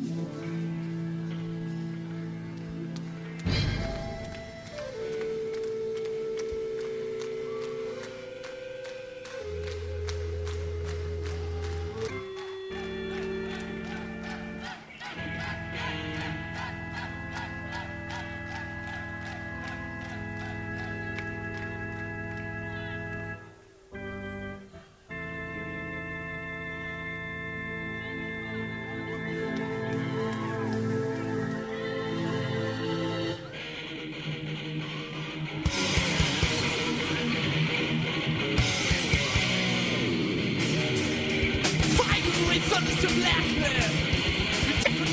Finally, thunders of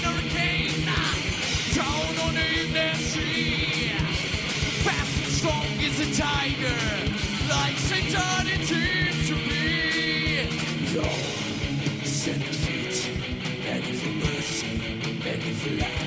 hurricane. Down on the sea. Fast and strong tiger, to feet, begging for mercy, begging for lies.